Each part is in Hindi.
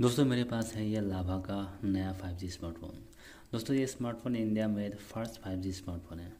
दोस्तों, मेरे पास है यह लाभा का नया 5G स्मार्टफ़ोन दोस्तों, ये स्मार्टफ़ोन इंडिया में फ़र्स्ट 5G स्मार्टफ़ोन है।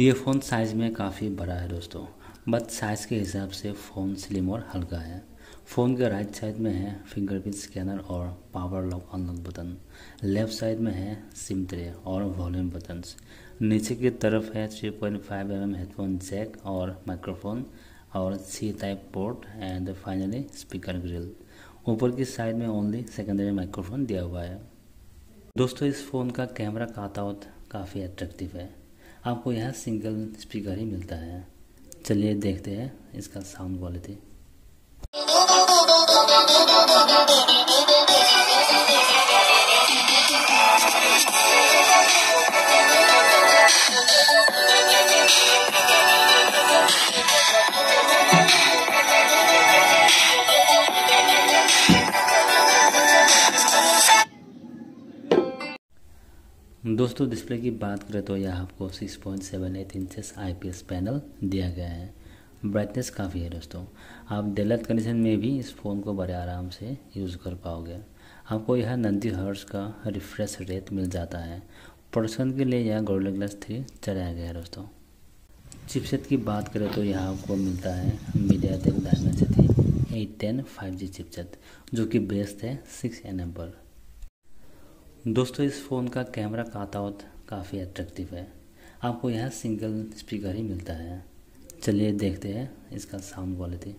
ये फ़ोन साइज़ में काफ़ी बड़ा है दोस्तों, बट साइज़ के हिसाब से फ़ोन स्लिम और हल्का है। फ़ोन के राइट साइड में है फिंगरप्रिंट स्कैनर और power lock unlock button, left side में है सिम ट्रे और वॉल्यूम बटन्स। नीचे की तरफ़ है 3.5 पॉइंट एम हेडफोन जैक और माइक्रोफोन और C type port and finally speaker grill ऊपर की साइड में ओनली सेकेंडरी माइक्रोफोन दिया हुआ है। दोस्तों, इस फ़ोन का कैमरा काताउट काफ़ी अट्रैक्टिव है। आपको यहाँ सिंगल स्पीकर ही मिलता है। चलिए देखते हैं इसका साउंड क्वालिटी दोस्तों डिस्प्ले की बात करें तो यह आपको 6.78 point seven eight inches I P S panel दिया गया है। ब्राइटनेस काफ़ी है दोस्तों। आप डेलत कंडीशन में भी इस फ़ोन को बड़े आराम से यूज़ कर पाओगे। आपको यह नंदी हर्ट्स का रिफ्रेश रेट मिल जाता है। प्रोडक्शन के लिए यह गोल्डन ग्लास थ्री चलाया गया है दोस्तों। चिपसेट की बात करें तो यह आपको मिलता है MediaTek Dimensity eight ten five G chipset जो कि बेस्ट है सिक्स एन एम पर। दोस्तों, इस फ़ोन का कैमरा कातावत काफ़ी अट्रैक्टिव है। आपको यह सिंगल स्पीकर ही मिलता है। चलिए देखते हैं इसका साउंड क्वालिटी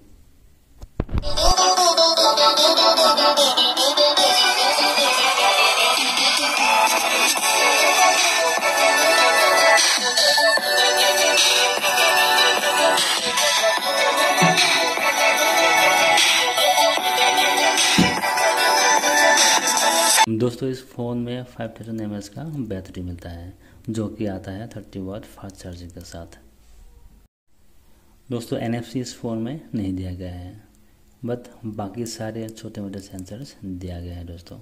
दोस्तों, इस फ़ोन में फाइव थाउज़ेंड एम का बैटरी मिलता है, जो कि आता है थर्टी वाट फास्ट चार्जिंग के साथ। दोस्तों एनएफसी इस फ़ोन में नहीं दिया गया है बट बाकी सारे छोटे मोटे सेंसर्स दिया गया है दोस्तों।